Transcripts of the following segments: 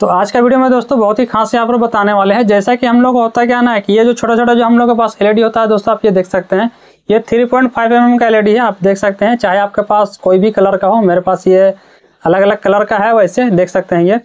तो आज का वीडियो में दोस्तों बहुत ही खास यहाँ पर बताने वाले हैं। जैसा कि हम लोग को होता क्या ना है कि ये जो छोटा छोटा जो हम लोग के पास एलईडी होता है, दोस्तों, आप ये देख सकते हैं। ये 3.5 पॉइंट mm का एलईडी है, आप देख सकते हैं। चाहे आपके पास कोई भी कलर का हो, मेरे पास ये अलग अलग कलर का है, वैसे देख सकते हैं ये।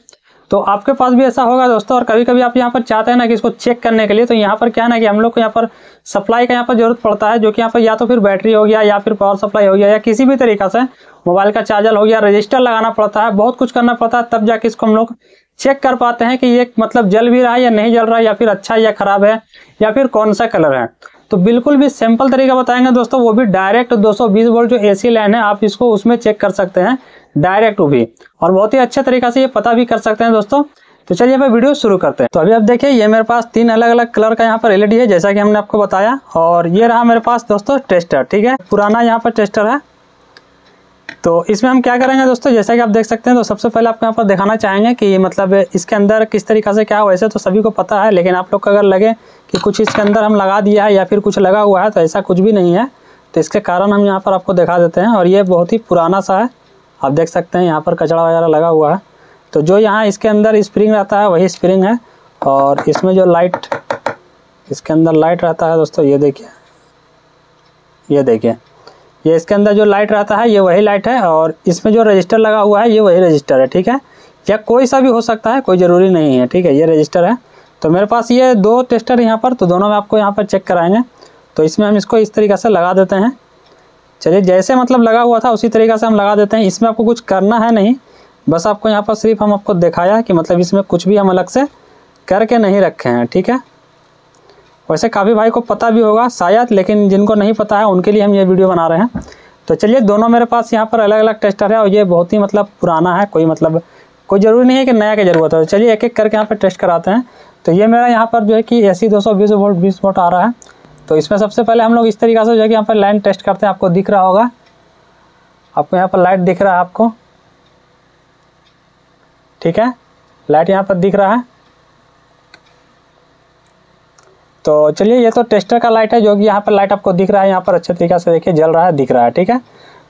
तो आपके पास भी ऐसा होगा दोस्तों, और कभी कभी आप यहाँ पर चाहते हैं ना कि इसको चेक करने के लिए तो यहाँ पर क्या ना कि हम लोग को यहाँ पर सप्लाई का यहाँ पर ज़रूरत पड़ता है, जो कि यहाँ पर या तो फिर बैटरी हो गया, या फिर पावर सप्लाई हो गया, या किसी भी तरीका से। मोबाइल का चार्जर हो गया रजिस्टर लगाना पड़ता है, बहुत कुछ करना पड़ता है, तब जाके इसको हम लोग चेक कर पाते हैं कि ये मतलब जल भी रहा है या नहीं जल रहा है, या फिर अच्छा है या खराब है, या फिर कौन सा कलर है। तो बिल्कुल भी सिंपल तरीका बताएँगे दोस्तों, वो भी डायरेक्ट 220 वोल्ट जो एसी लाइन है, आप इसको उसमें चेक कर सकते हैं डायरेक्ट वो भी। और बहुत ही अच्छे तरीका से ये पता भी कर सकते हैं दोस्तों। तो चलिए मैं वीडियो शुरू करते हैं। तो अभी आप देखिए, ये मेरे पास तीन अलग अलग कलर का यहाँ पर एलईडी है, जैसा कि हमने आपको बताया। और ये रहा मेरे पास दोस्तों टेस्टर ठीक है? पुराना यहाँ पर टेस्टर है। तो इसमें हम क्या करेंगे दोस्तों? जैसा कि आप देख सकते हैं तो सबसे पहले आपको यहाँ पर दिखाना चाहेंगे कि मतलब इसके अंदर किस तरीका से क्या वैसे तो सभी को पता है, लेकिन आप लोग को अगर लगे कि कुछ इसके अंदर हम लगा दिया है या फिर कुछ लगा हुआ है तो ऐसा कुछ भी नहीं है। तो इसके कारण हम यहाँ पर आपको दिखा देते हैं, और ये बहुत ही पुराना सा है। आप देख सकते हैं, यहाँ पर कचड़ा वगैरह लगा हुआ है। तो जो यहाँ इसके अंदर स्प्रिंग रहता है, वही स्प्रिंग है, और इसमें जो लाइट, इसके अंदर लाइट रहता है दोस्तों, ये देखिए ये देखिए। ये इसके अंदर जो लाइट रहता है, ये वही लाइट है और इसमें जो रजिस्टर लगा हुआ है, ये वही रजिस्टर है, ठीक है? या कोई सा भी हो सकता है, कोई ज़रूरी नहीं है, ठीक है? ये रजिस्टर है। तो मेरे पास ये दो टेस्टर यहाँ पर तो दोनों में आपको यहाँ पर चेक कराएँगे। तो इसमें हम इसको इस तरीक़े से लगा देते हैं। चलिए, जैसे मतलब लगा हुआ था, उसी तरीक़े से हम लगा देते हैं। इसमें आपको कुछ करना है नहीं, बस आपको यहाँ पर सिर्फ़ हम आपको दिखाया कि मतलब इसमें कुछ भी हम अलग से करके नहीं रखे हैं, ठीक है? वैसे काफ़ी भाई को पता भी होगा शायद, लेकिन जिनको नहीं पता है, उनके लिए हम ये वीडियो बना रहे हैं। तो चलिए, दोनों मेरे पास यहाँ पर अलग अलग टेस्टर है और ये बहुत ही मतलब पुराना है, कोई मतलब कोई ज़रूरी नहीं है कि नया की ज़रूरत है। तो चलिए एक एक करके यहाँ पर टेस्ट कराते हैं। तो ये मेरा यहाँ पर जो है कि ए सी दो सौ बीस वोल्ट बीस वोल्ट आ रहा है। तो इसमें सबसे पहले हम लोग इस तरीके से जो है कि यहाँ पर लाइन टेस्ट करते हैं। आपको दिख रहा होगा। आपको यहाँ पर लाइट दिख रहा है आपको। ठीक है? लाइट यहाँ पर दिख रहा है। तो चलिए, ये तो टेस्टर का लाइट है, जो कि यहाँ पर लाइट आपको दिख रहा है, यहाँ पर अच्छे तरीके से देखिए, जल रहा है, दिख रहा है, ठीक है?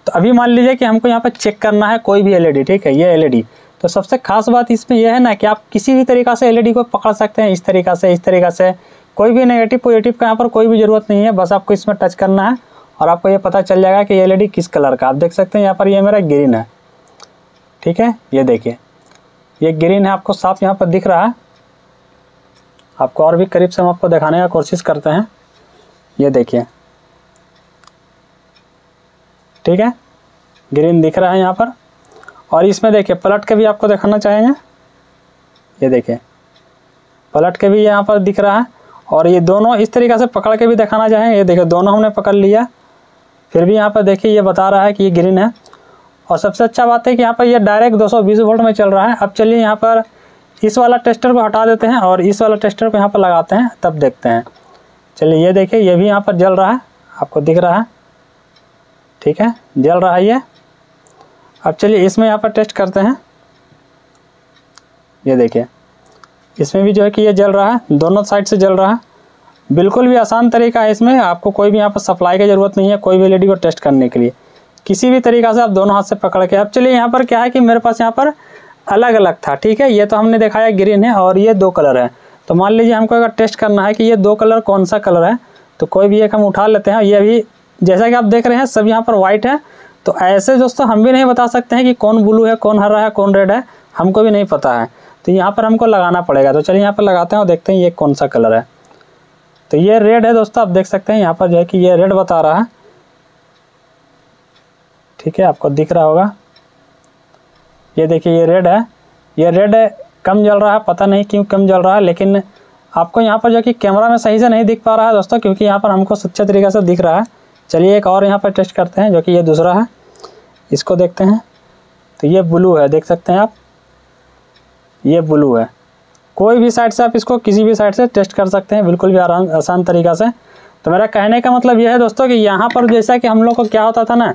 तो अभी मान लीजिए कि हमको यहाँ पर चेक करना है, कोई भी एलईडी ठीक है, ये एलईडी तो सबसे खास बात इसमें यह है ना कि आप किसी भी तरीक़ा से एलईडी को पकड़ सकते हैं, इस तरीक़ा से, इस तरीक़ा से। कोई भी नेगेटिव पॉजिटिव का यहाँ पर कोई भी ज़रूरत नहीं है, बस आपको इसमें टच करना है और आपको ये पता चल जाएगा कि एलईडी किस कलर का। आप देख सकते हैं यहाँ पर ये मेरा ग्रीन है, ठीक है? ये देखिए, ये ग्रीन है, आपको साफ़ यहाँ पर दिख रहा है। आपको और भी करीब से हम आपको दिखाने का कोशिश करते हैं। ये देखिए। ठीक है? ग्रीन दिख रहा है यहाँ पर। और इसमें देखिए, पलट के भी आपको दिखाना चाहेंगे? ये देखिए। पलट के भी यहाँ पर दिख रहा है। और ये दोनों इस तरीक़े से पकड़ के भी दिखाना चाहेंगे। ये देखिए, दोनों हमने पकड़ लिया। फिर भी यहाँ पर देखिए, ये बता रहा है कि ये ग्रीन है। और सबसे अच्छा बात है कि यहाँ पर ये डायरेक्ट 220 वोल्ट में चल रहा है। अब चलिए यहाँ पर इस वाला टेस्टर को हटा देते हैं और इस वाला टेस्टर को यहाँ पर लगाते हैं, तब देखते हैं। चलिए ये देखिए, ये भी यहाँ पर जल रहा है, आपको दिख रहा है। ठीक है, जल रहा है ये। अब चलिए इसमें यहाँ पर टेस्ट करते हैं। ये देखिए, इसमें भी जो है कि ये जल रहा है, दोनों साइड से जल रहा है। बिल्कुल भी आसान तरीका है इसमें, आपको कोई भी यहाँ पर सप्लाई की ज़रूरत नहीं है, कोई भी एल को टेस्ट करने के लिए। किसी भी तरीका से आप दोनों हाथ से पकड़ के, अब चलिए यहाँ पर क्या है कि मेरे पास यहाँ पर अलग अलग था, ठीक है? ये तो हमने दिखाया ग्रीन है और ये दो कलर है। तो मान लीजिए हमको अगर टेस्ट करना है कि ये दो कलर कौन सा कलर है तो कोई भी एक हम उठा लेते हैं ये अभी जैसा कि आप देख रहे हैं, सब यहाँ पर वाइट है। तो ऐसे दोस्तों हम भी नहीं बता सकते हैं कि कौन ब्लू है, कौन हरा है, कौन रेड है, हमको भी नहीं पता है। तो यहाँ पर हमको लगाना पड़ेगा। तो चलिए यहाँ पर लगाते हैं और देखते हैं ये कौन सा कलर है। तो ये रेड है दोस्तों, आप देख सकते हैं यहाँ पर जो है कि ये रेड बता रहा है। ठीक है, आपको दिख रहा होगा। ये देखिए, ये रेड है। ये रेड कम जल रहा है, पता नहीं क्यों कम जल रहा है, लेकिन आपको यहाँ पर जो कि कैमरा में सही से नहीं दिख पा रहा है दोस्तों, क्योंकि यहाँ पर हमको सच्चे तरीके से दिख रहा है। चलिए एक और यहाँ पर टेस्ट करते हैं, जो कि ये दूसरा है। इसको देखते हैं। तो ये ब्लू है, देख सकते हैं आप। ये ब्लू है। कोई भी साइड से आप इसको किसी भी साइड से टेस्ट कर सकते हैं, बिल्कुल भी आराम, आसान तरीका से। तो मेरा कहने का मतलब यह है दोस्तों कि यहाँ पर जैसा कि हम लोग को क्या होता था ना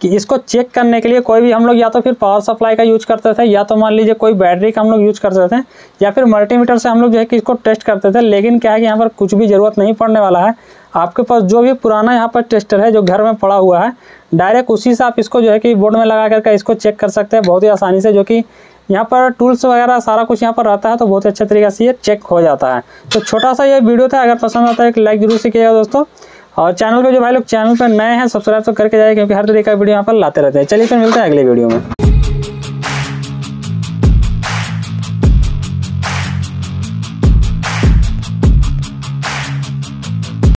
कि इसको चेक करने के लिए कोई भी हम लोग या तो फिर पावर सप्लाई का यूज़ करते थे, या तो मान लीजिए कोई बैटरी का हम लोग यूज़ करते थे, या फिर मल्टीमीटर से हम लोग जो है कि इसको टेस्ट करते थे, लेकिन क्या है कि यहाँ पर कुछ भी ज़रूरत नहीं पड़ने वाला है। आपके पास जो भी पुराना यहाँ पर टेस्टर है, जो घर में पड़ा हुआ है डायरेक्ट उसी से आप इसको जो है कि बोर्ड में लगा करके इसको चेक कर सकते हैं बहुत ही आसानी से, जो कि यहाँ पर टूल्स वगैरह सारा कुछ यहाँ पर रहता है तो बहुत ही अच्छे तरीके से ये चेक हो जाता है। तो छोटा सा ये वीडियो था, अगर पसंद आता है एक लाइक ज़रूर से कीजिएगा दोस्तों। और चैनल पर जो भाई लोग चैनल पर नए हैं सब्सक्राइब तो करके जाए क्योंकि हर तरीके का वीडियो यहाँ पर लाते रहते हैं। चलिए फिर मिलते हैं अगले वीडियो में।